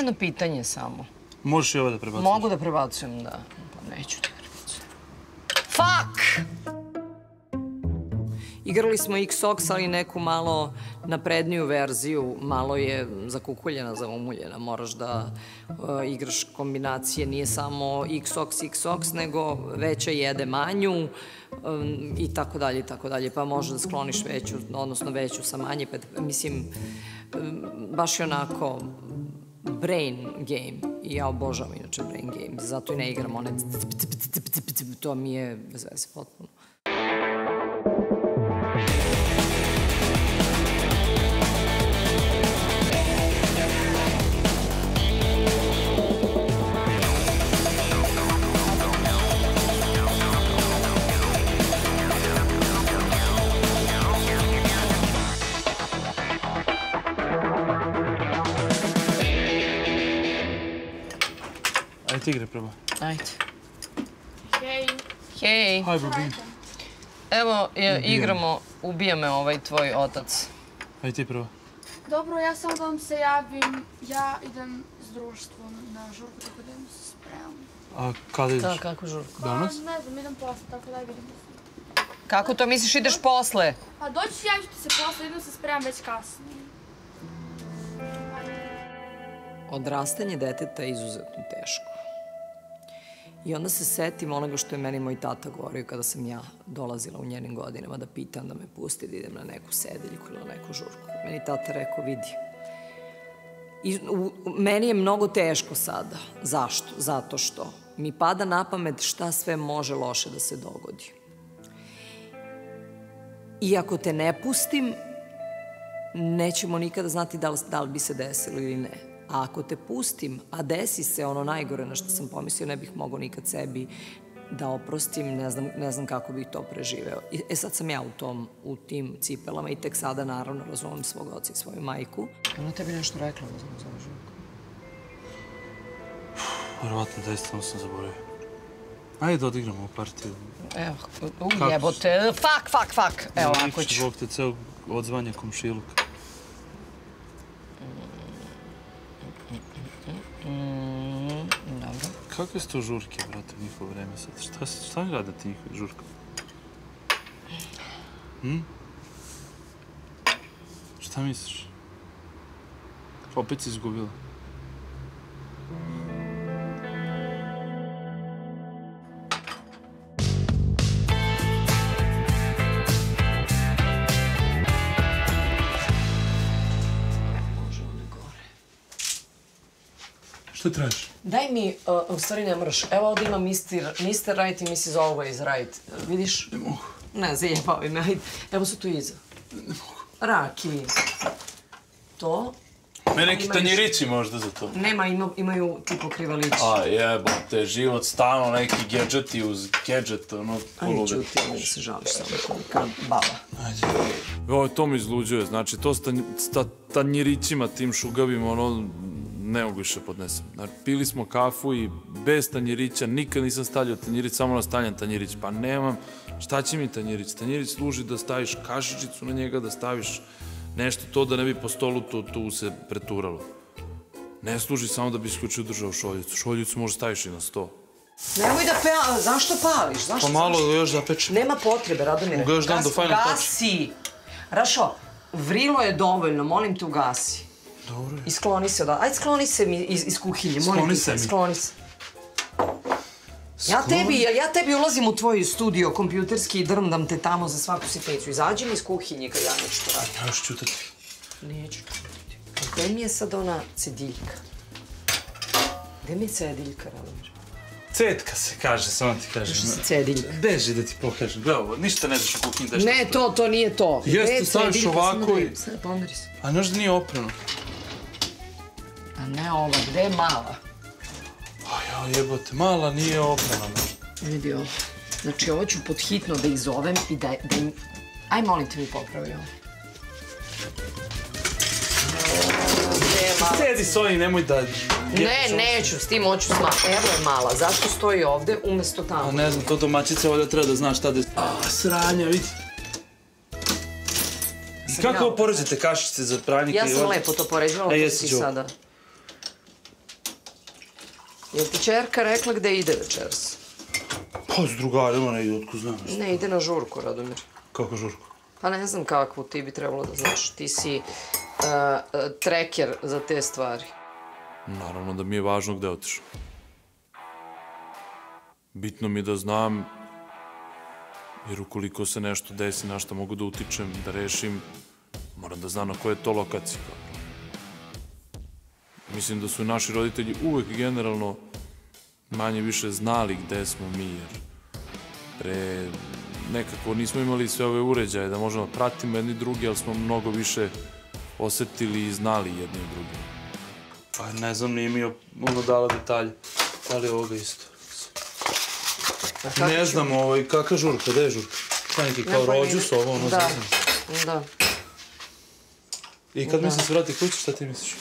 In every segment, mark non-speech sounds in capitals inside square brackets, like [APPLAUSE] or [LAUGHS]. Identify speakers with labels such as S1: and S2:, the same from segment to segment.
S1: jedno pitanje samo.
S2: Možeš i ovo da prebacuješ.
S1: Mogu da prebacujem, da. Pa neću da prebacujem. Fuck! Igrali smo X-Ox, ali neku malo napredniju verziju. Malo je zakukuljena, zaumuljena. Moraš da uh, igraš kombinacije. Nije samo X-Ox, X-Ox, nego veća jede manju um, i tako dalje, i tako dalje. Pa možeš da skloniš veću, odnosno veću sa manje. Pa, mislim, um, baš je onako brain game. I ja obožavam inače brain game. Zato i ne igram one... To mi je bez veze potpuno.
S2: Prvo.
S1: Ajde.
S3: Hej.
S1: Hej.
S2: Aj, Bobin.
S1: Evo, je, igramo Ubija me ovaj tvoj otac.
S2: Ajde ti prvo.
S3: Dobro, ja samo da vam se javim. Ja idem s društvom na žurku, tako da idem se spremam.
S2: A kada ideš?
S1: Da, kako žurko?
S2: Danas?
S3: Pa, ne znam, idem posle, tako da vidimo se.
S1: Kako to misliš ideš posle?
S3: Pa doći ću, javit ću se posle, idem se spremam već kasnije.
S1: Odrastanje deteta je izuzetno teško. I onda se setim onoga što je meni moj tata govorio kada sam ja dolazila u njenim godinama da pitam da me pusti da idem na neku sedeljku ili na neku žurku. Meni tata rekao, vidi, I u, u- meni je mnogo teško sada. Zašto? Zato što mi pada na pamet šta sve može loše da se dogodi. I ako te ne pustim, nećemo nikada znati da li, da li bi se desilo ili ne. A ako te pustim, a desi se ono najgore na što sam pomislio, ne bih mogao nikad sebi da oprostim, ne znam, ne znam kako bih to preživeo. I, e sad sam ja u, tom, u tim cipelama i tek sada naravno razumem svog oca i svoju majku. Ona tebi nešto rekla vezano za ovu žurku?
S2: Verovatno da samo sam zaboravio. Ajde da odigramo partiju.
S1: Evo, u jebote, fuck, fuck, fuck. Evo, ovako ću.
S2: Zbog te ceo odzvanje komšiluka.
S1: Mm, dobro.
S2: Kakve su to žurke, brate, u njihovo vreme sad? Šta, šta rade ti njihove žurke? Hm? Šta misliš? Opet si izgubila. Mm. Tražiš?
S1: Daj mi, uh, u stvari ne moraš, evo ovdje ima Mr. Mr. Right i Mrs. Always Right. Vidiš?
S2: Ne mogu.
S1: Ne, zajebavi me, ajde. Evo su tu iza.
S2: Ne mogu.
S1: Raki. To.
S2: Me neki
S1: Ima
S2: tanjirići možda za to.
S1: Nema, ima, imaju ti pokrivalići.
S2: A jebote, život stalno neki gadgeti uz gadget, ono,
S1: Ajde, čuti, ne se žališ samo kao baba.
S2: Ajde.
S4: Ovo, to mi izluđuje, znači to s tanj- s ta, tanjirićima, tim šugavim, ono, ne mogu više podnesem. Znači, pili smo kafu i bez tanjirića, nikad nisam stavljao tanjirić, samo nastavljam tanjirić. Pa nemam, šta će mi tanjirić? Tanjirić služi da staviš kašičicu na njega, da staviš nešto to da ne bi po stolu tu, tu se preturalo. Ne služi samo da bi isključio držao šoljicu. Šoljicu možda staviš i na sto.
S1: Nemoj da pa, zašto pališ? Zašto?
S2: Pa malo
S1: zašto?
S2: još zapečem.
S1: Nema potrebe, Radomire.
S2: Mogu još dam do točka.
S1: Gasi! Rašo, vrilo je dovoljno, molim te ugasi.
S2: Dobro.
S1: I skloni se od... Ajde, skloni se mi iz, iz kuhinje, molim
S2: Skloni
S1: te
S2: se mi.
S1: Skloni se. Ja tebi, ja, tebi ulazim u tvoj studio kompjuterski i drndam te tamo za svaku sitnicu. Izađi mi iz kuhinje kad ja nešto radim.
S2: Ja još čutati.
S1: Neću čutiti. Gde mi je sad ona cediljka? Gde mi je cediljka, Radomir?
S2: Cetka se kaže, samo ti kažem.
S1: Što se cediljka?
S2: Beži da ti pokažem. Gle ovo, ništa ne znaš u kuhinji da
S1: Ne, to, to nije to.
S2: Jeste, staviš ovako i-
S1: Sad, pomeri se.
S2: A možda nije oprano.
S1: A ne ova, gde je mala?
S2: A ja jebote, mala nije oprana možda.
S1: Vidi ovo. Znači, ovo ću pod hitno da ih zovem i da, da im... Aj, molim te mi popravi ovo.
S2: Sedi s ovim, nemoj da...
S1: Ne, neću, s tim hoću sma. Evo je mala. Zašto stoji ovde umjesto
S2: A
S1: tamo?
S2: ne znam, to domaćica ovdje treba da zna šta da je... A, sranja, vidi.
S1: Sam
S2: kako
S1: ja-
S2: ovo poređate kašice za pranike?
S1: Ja sam lepo to poređala,
S2: E,
S1: to
S2: Đo.
S1: sada. Je ti čerka rekla gde ide večeras?
S2: Pa s drugarima ne ide, otko znam.
S1: Ne, ide na žurku, Radomir.
S2: Kako žurko?
S1: Pa ne znam kakvu, ti bi trebalo da znaš. Ti si uh, uh, treker za te stvari.
S4: Naravno da mi je važno gde otišao. Bitno mi je da znam, jer ukoliko se nešto desi, na što mogu da utičem, da rešim, moram da znam na koje je to lokacije. Mislim da su naši roditelji uvek generalno manje više znali gde smo mi, jer pre nekako nismo imali sve ove uređaje da možemo da pratimo jedni drugi, ali smo mnogo više osetili i znali jedni od drugih.
S2: Pa ne znam, nije mi ono dala detalje. Da li je ovoga isto? Ne znam, ovaj, kakva žurka, gde je žurka? Šta neki kao rođus, ovo, ono,
S1: Da,
S2: znam.
S1: da.
S2: I kad misliš se vrati kući, šta ti misliš?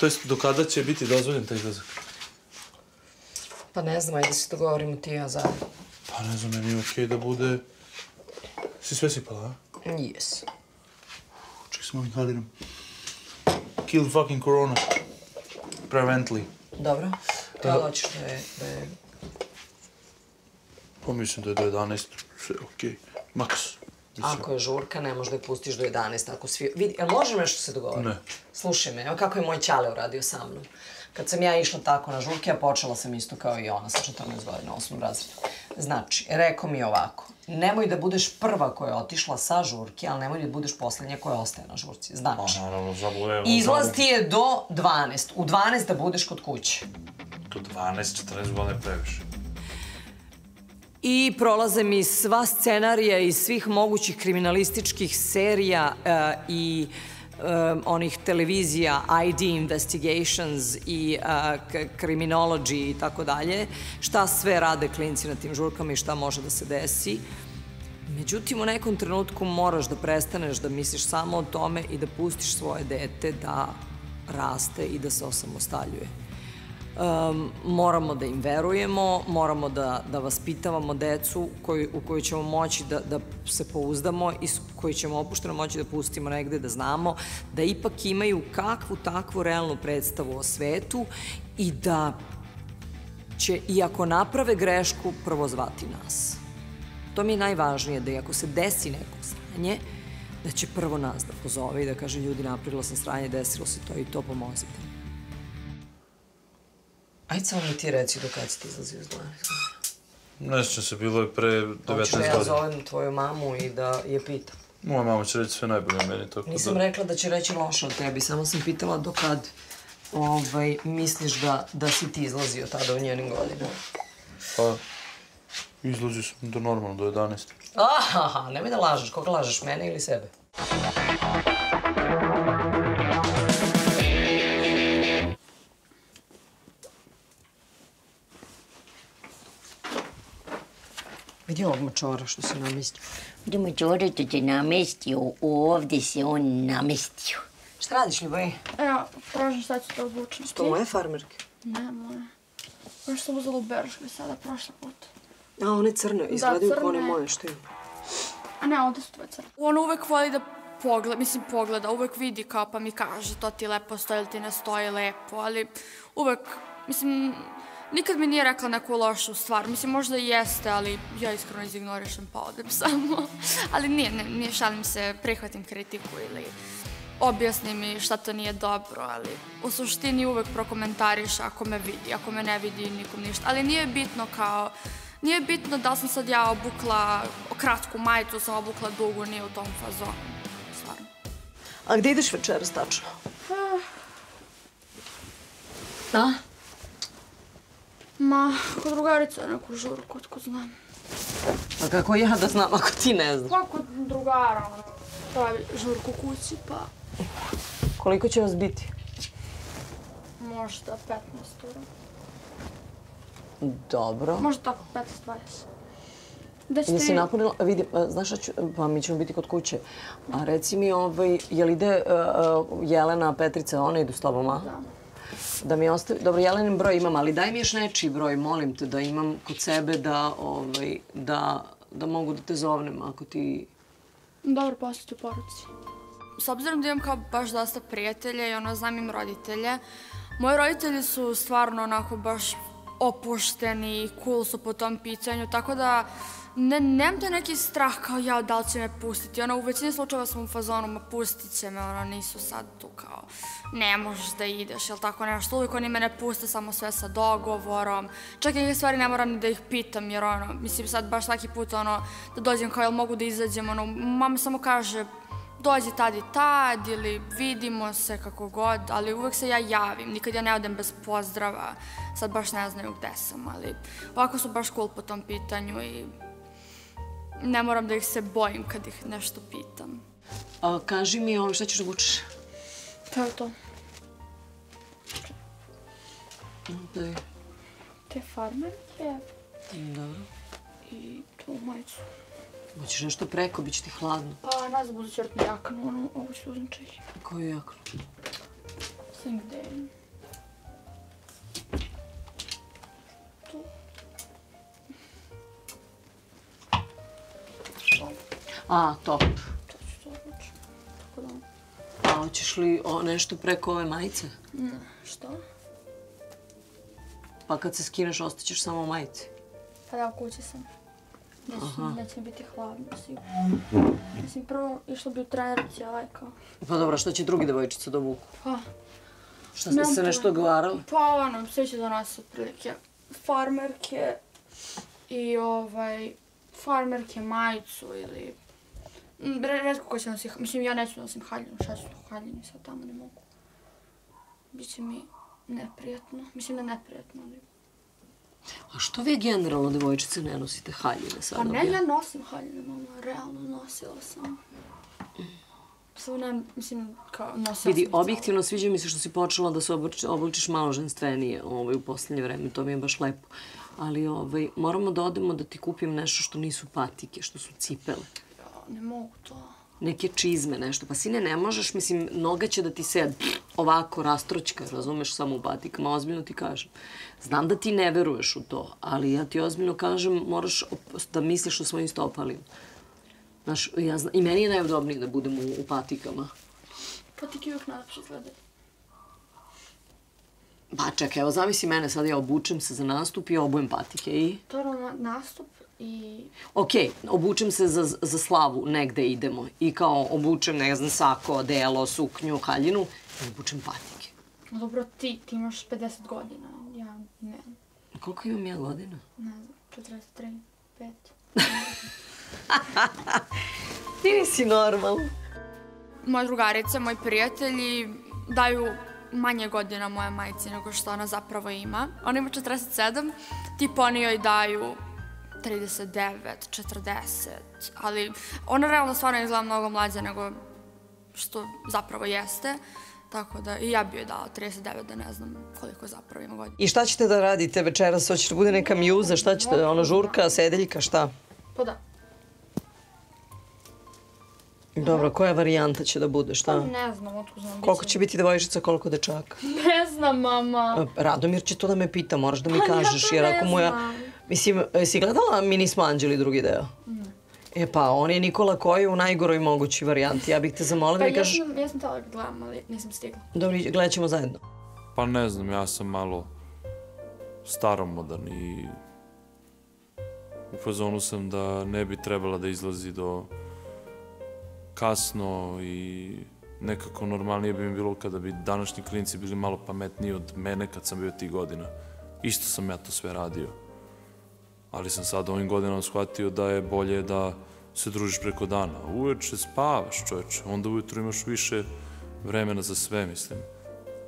S2: To jest, do kada će biti dozvoljen taj izlazak?
S1: Pa ne znam, ajde se dogovorimo ti i ja zajedno.
S2: Pa ne znam, meni je okej da bude... Si sve sipala, a?
S1: Yes.
S2: Čekaj samo inhaliram. Kill fucking corona. Prevently.
S1: Dobro. Kada hoćeš da je, da je...
S2: Pa mislim da je do 11, sve okej. Maks.
S1: Ako je žurka, ne možeš da je pustiš do 11. Ako svi... Vidi, jel možemo nešto se dogovoriti?
S2: Ne.
S1: Slušaj me, evo kako je moj ćale uradio sa mnom. Kad sam ja išla tako na žurke, ja počela sam isto kao i ona sa 14 godina, u osmom razredu. Znači, rekao mi je ovako, nemoj da budeš prva koja je otišla sa žurke, ali nemoj da budeš poslednja koja ostaje na žurci. Znači,
S2: Naravno, zabude.
S1: izlaz ti je do 12. U 12 da budeš kod kuće.
S2: Do 12, 14 godina je previše.
S1: I prolaze mi sva scenarija iz svih mogućih kriminalističkih serija e, i e, onih televizija ID Investigations i eh, e, Criminology i tako dalje, šta sve rade klinci na tim žurkama i šta može da se desi. Međutim, u nekom trenutku moraš da prestaneš da misliš samo o tome i da pustiš svoje dete da raste i da se osamostaljuje. Um, moramo da im verujemo, moramo da, da vaspitavamo decu koji, u koju ćemo moći da, da se pouzdamo i koji ćemo opušteno moći da pustimo negde, da znamo da ipak imaju kakvu takvu realnu predstavu o svetu i da će, i ako naprave grešku, prvo zvati nas. To mi je najvažnije, da i ako se desi neko sranje, da će prvo nas da pozove i da kaže ljudi napravila sam sranje, desilo se to i to, pomozite mi. Ajde samo mi ti reci do kada si ti izlazio iz 12 godina.
S2: Ne sjećam se, bilo je pre 19
S1: Hoćeš da ja
S2: godina.
S1: zovem tvoju mamu i da je pitam.
S2: Moja mama će reći sve najbolje o meni, tako
S1: Nisam
S2: da...
S1: rekla da će reći loše od tebi, samo sam pitala do kad ovaj, misliš da, da si ti izlazio tada u njenim godinama.
S2: Pa, izlazio sam do normalno, do 11.
S1: Aha, nemoj da lažeš. Koga lažeš, mene ili sebe? Vidi ovog mačora što se namistio.
S5: Idemo Đore da te namestio, ovdje se on namestio.
S1: Šta radiš, Ljubav?
S3: Evo, prošlo šta ću to obučiti.
S1: To moje farmerke.
S3: Ne, moje. Još sam uzela u Berškoj sada, prošla put.
S1: A, one crne, izgledaju kao one moje, što ima.
S3: A ne, ovdje su tvoje crne. On uvek voli da pogleda, mislim pogleda, uvek vidi kao pa mi kaže to ti lepo stoji ili ti ne stoji lepo, ali uvek, mislim, nikad mi nije rekla neku lošu stvar. Mislim, možda i jeste, ali ja iskreno izignorišem pa odem [LAUGHS] samo. ali nije, ne, nije šalim se, prihvatim kritiku ili objasni mi šta to nije dobro, ali u suštini uvek prokomentariš ako me vidi, ako me ne vidi nikom ništa. Ali nije bitno kao, nije bitno da sam sad ja obukla kratku majicu, sam obukla dugu, nije u tom fazonu. Stvarno.
S1: A gde ideš večeras tačno? A?
S3: Ma, kod drugarice je neku žurku, otko znam.
S1: Pa kako ja da znam ako ti ne znaš?
S3: Pa kod drugara, ono, pravi žurku kući, pa
S1: Koliko će vas biti?
S3: možda 15 ura.
S1: Dobro.
S3: Možda tako, 15, 20. Da ćete
S1: Jesi napunila, vidi, znaš šta ću, pa mi ćemo biti kod kuće. A reci mi, ovaj, jel ide uh, uh, Jelena, Petrica, one idu s tobom, a?
S3: Da.
S1: Da mi ostavi, dobro, Jelenin broj imam, ali daj mi još nečiji broj, molim te, da imam kod sebe da, ovaj, da, da mogu da te zovnem ako ti...
S3: Dobro, poslije u poruci. S obzirom da imam kao baš dosta prijatelja i ono, znam im roditelje, Moji roditelji su stvarno onako baš opušteni i cool su po tom pitanju, tako da ne, nemam te neki strah kao ja da li će me pustiti. Ono, u većini slučajeva sam u fazonu, ma pustit će me, ono, nisu sad tu kao, ne možeš da ideš, jel tako nešto. Uvijek oni mene puste samo sve sa dogovorom. Čak i neke stvari ne moram ni da ih pitam, jer ono, mislim sad baš svaki put, ono, da dođem kao, jel mogu da izađem, ono, mama samo kaže, dođi tad i tad ili vidimo se kako god, ali uvek se ja javim, nikad ja ne odem bez pozdrava, sad baš ne znaju gde sam, ali ovako su baš cool po tom pitanju i ne moram da ih se bojim kad ih nešto pitam.
S1: A, kaži mi ovo, šta ćeš da vučeš?
S3: To je to.
S1: Daj.
S3: Te farmerke
S1: Dobro.
S3: i tu majicu.
S1: Hoćeš nešto preko, bit će ti hladno.
S3: Pa, znam, budu čertnu jaknu, ono, ovo ću uzim čehi.
S1: Koju jaknu?
S3: Sam gde je. Tu.
S1: A, top.
S3: To ću to. Tako da,
S1: A hoćeš li o, nešto preko ove majice?
S3: ne, što?
S1: Pa kad se skineš, ostaćeš samo u majici.
S3: Pa da, u kući sam. Neće, neće mi biti hladno, sigurno. Mislim, prvo išla bi u trenerici, ovaj kao...
S1: Pa dobro, što će drugi devojčice da vuku?
S3: Pa,
S1: Šta ste se nešto govarali?
S3: Pa ono, sve će donose otprilike farmerke i ovaj, farmerke majicu ili... Mm, re- Redko ko će nosi, mislim ja neću nosim haljinu, šta ću u haljini, sad tamo ne mogu. Biće mi neprijatno, mislim da neprijatno, ali...
S1: A što vi generalno devojčice ne nosite haljine sada?
S3: Pa ne, ja nosim haljine, mama, realno nosila sam. Samo ne, mislim, kao nosila sam
S1: Vidi,
S3: ih cijelo.
S1: objektivno sviđa mi se što si počela da se oblačiš malo ženstvenije ovaj, u posljednje vreme, to mi je baš lepo. Ali ovaj, moramo da odemo da ti kupim nešto što nisu patike, što su cipele.
S3: Ja, Ne mogu to.
S1: Neke čizme, nešto. Pa sine, ne možeš, mislim, noga će da ti se ovako rastroćka, razumeš, samo u patikama, ozbiljno ti kažem. Znam da ti ne veruješ u to, ali ja ti ozbiljno kažem, moraš da misliš o svojim stopalima. Znaš, ja zna, i meni je najudobnije da budem u, u patikama.
S3: Patike uvijek najlepše izgledaju.
S1: Pa čekaj, evo zamisli mene, sad ja obučem se za nastup i obujem patike i...
S3: To je ono nastup i...
S1: Ok, obučem se za, za slavu, negde idemo. I kao obučem, ne znam, sako, delo, suknju, haljinu i obučem patike.
S3: Dobro, ti, ti imaš 50 godina. Ja ne,
S1: Koliko imam ja godina?
S3: ne znam, 43, 5. [LAUGHS]
S1: Ti nisi normalno.
S3: Moje drugarice, moji prijatelji daju manje godina moje majici nego što ona zapravo ima. Ona ima 47, tipa oni joj daju 39, 40, ali ona realno stvarno izgleda mnogo mlađa nego što zapravo jeste. Tako da i ja bi joj dala 39 da ne znam koliko zapravo ima godina.
S1: I šta ćete da radite večeras? Hoćete da bude neka mjuza? Šta ćete? Ono žurka, sedeljka, šta?
S3: Pa da.
S1: Dobro, koja varijanta će da bude, šta?
S3: Ne znam, otko znam.
S1: Koliko će biti devojčica, koliko dečaka?
S3: Ne znam, mama.
S1: Radomir će to da me pita, moraš da mi
S3: Pa ja
S1: kažeš,
S3: to
S1: jer
S3: ne
S1: ako mu ja... Mislim, jesi gledala Mi nismo anđeli drugi deo? E pa, on je Nikola koji u najgoroj mogućoj varijanti. Ja bih te zamolila
S3: Pa
S1: da mi
S3: ja
S1: kažeš...
S3: sam, ja sam tela da gledam, ali nisam stigla.
S1: Dobro, gledat ćemo zajedno.
S4: Pa ne znam, ja sam malo staromodan i u fazonu sam da ne bi trebala da izlazi do kasno i nekako normalnije bi mi bilo kada bi današnji klinci bili malo pametniji od mene kad sam bio tih godina. Isto sam ja to sve radio. Ali sam sad ovim godinama shvatio da je bolje da se družiš preko dana. Uveče spavaš, čoveče, onda ujutro imaš više vremena za sve, mislim.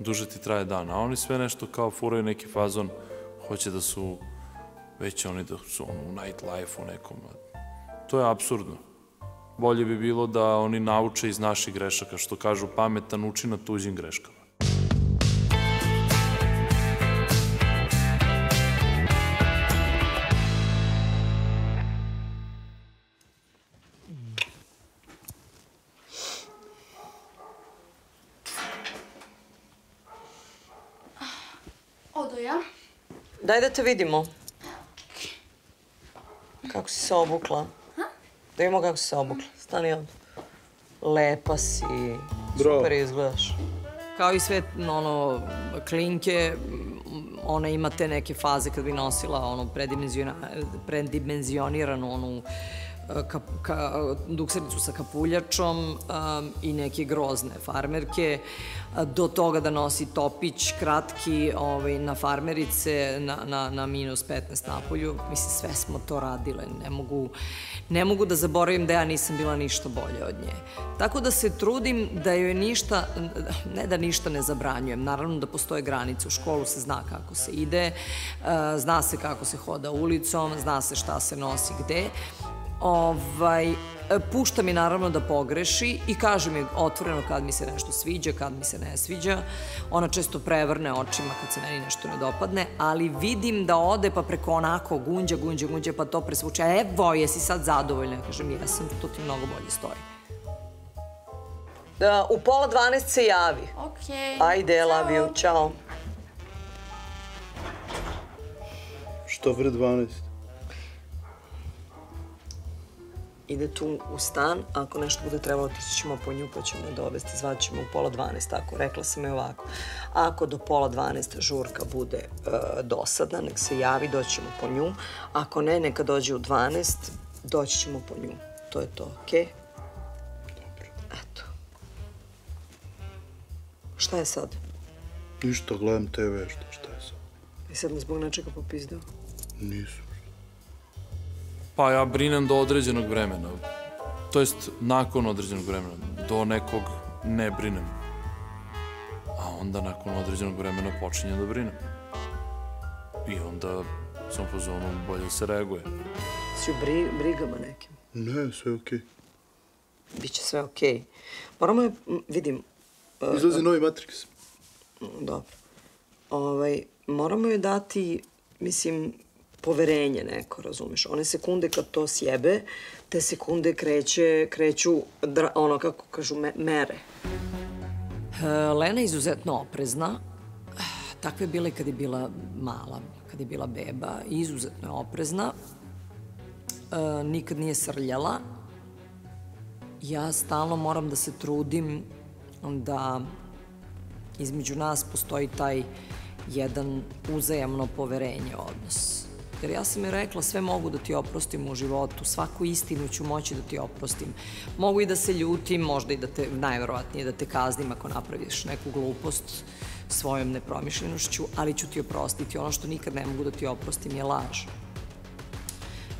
S4: Duže ti traje dan, a oni sve nešto kao furaju neki fazon, hoće da su već oni da su ono, u nightlife-u nekom. To je absurdno. Bolje bi bilo da oni nauče iz naših grešaka, što kažu pametan uči na tuđim greškama.
S1: Daj da te vidimo. Kako si se obukla? Da vidimo kako si se obukla. Stani ovdje. Lepa si. Super izgledaš. kao i sve ono, klinke, ona ima te neke faze kad bi nosila ono predimenzioniranu onu Eh, ka, ka, duksericu sa kapuljačom um, i neke grozne farmerke, eh, do toga da nosi topić kratki ovaj, na farmerice na, na, na minus 15 napolju. Mislim, sve smo to radile. Ne mogu, ne mogu da zaboravim da ja nisam bila ništa bolje od nje. Tako da se trudim da joj ništa, ne da ništa ne zabranjujem, naravno da postoje granice. U školu se zna kako se ide, zna se kako se hoda ulicom, zna se šta se nosi gde, ovaj, pušta mi naravno da pogreši i kaže mi otvoreno kad mi se nešto sviđa, kad mi se ne sviđa. Ona često prevrne očima kad se meni nešto ne dopadne, ali vidim da ode pa preko onako gunđa, gunđa, gunđa, pa to presvuče. Evo, jesi sad zadovoljna? Kažem, jesam, to ti mnogo bolje stoji. Da, u pola dvanest se javi.
S3: Okej.
S1: Ajde, love you, čao.
S6: Što vre 12?
S1: Ide tu u stan, ako nešto bude trebalo, ti ćemo po nju, pa ćemo je dovesti, zvat ćemo u pola dvanest, tako, rekla sam je ovako. Ako do pola dvanest žurka bude e, dosadna, nek se javi, doćemo po nju. Ako ne, neka dođe u dvanest, doći ćemo po nju. To je to, okej? Dobro. Eto. Šta je sad?
S6: Ništa, gledam TV, šta, šta je sad?
S1: I sad me zbog nečega popizdao?
S6: Nisam.
S4: Pa ja brinem do određenog vremena. To jest, nakon određenog vremena. Do nekog ne brinem. A onda nakon određenog vremena počinjem da brinem. I onda sam po zonu bolje se reaguje.
S1: Si u bri, brigama nekim?
S6: Ne, sve okej.
S1: Biće sve okej. Moramo je, vidim,
S6: Izlazi novi Matrix.
S1: Dobro. Ovaj, moramo joj dati, mislim, poverenje neko, razumeš? One sekunde kad to sjebe, te sekunde kreće, kreću, dra, ono, kako kažu, me, mere. E, Lena je izuzetno oprezna. Takve je bila i kad je bila mala, kad je bila beba. Izuzetno je oprezna. E, nikad nije srljala. Ja stalno moram da se trudim da između nas postoji taj jedan uzajamno poverenje odnos. Jer ja sam je rekla, sve mogu da ti oprostim u životu, svaku istinu ću moći da ti oprostim. Mogu i da se ljutim, možda i da te, najverovatnije, da te kaznim ako napraviš neku glupost svojom nepromišljenošću, ali ću ti oprostiti. Ono što nikad ne mogu da ti oprostim je laž.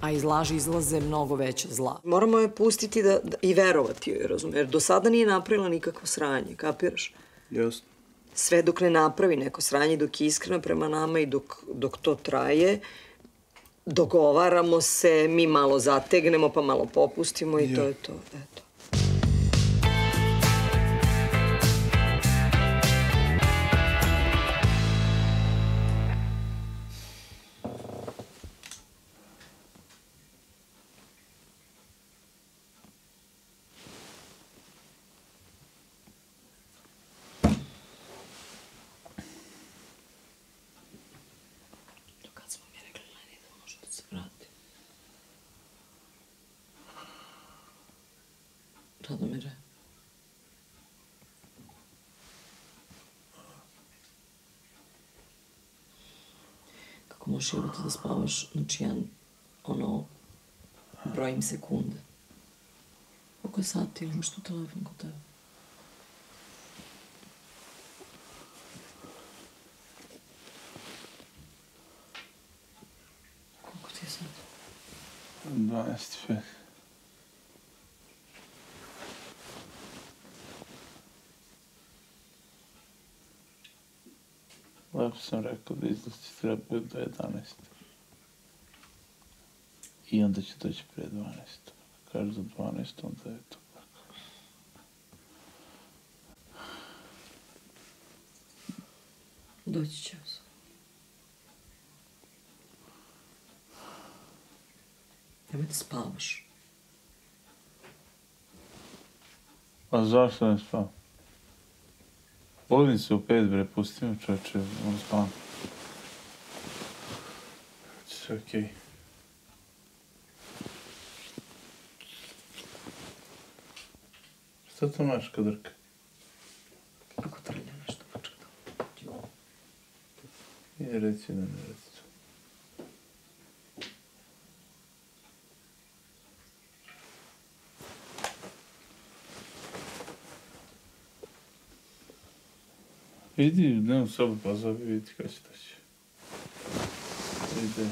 S1: A iz laži izlaze mnogo veće zla. Moramo je pustiti da, da, i verovati joj, razumiješ? Jer do sada nije napravila nikakvo sranje, kapiraš?
S6: Jasno.
S1: Sve dok ne napravi neko sranje, dok je iskrena prema nama i dok, dok to traje, dogovaramo se, mi malo zategnemo pa malo popustimo i to je to. Eto. Kako možeš jebote da spavaš, znači ja, ono, brojim sekunde. Koliko je sati ili imaš tu telefon kod tebe? Koliko ti je sati?
S2: 25. Lepo sam rekao da izlasti trebaju do 11. I onda će doći pre 12. Kaže do 12, onda je to tako.
S1: Doći će se. Nemoj da spavaš.
S2: A zašto ne spavam? Odim se u pet, bre, pusti me, čoveče, ono spavam. Znači okej. Okay. Šta to maš, kadrka?
S1: Kako trlja nešto,
S4: pa čekaj da... Ne reci, ne reci. Idi, ne u sobu, pa zove, vidi kada će doći. Ide.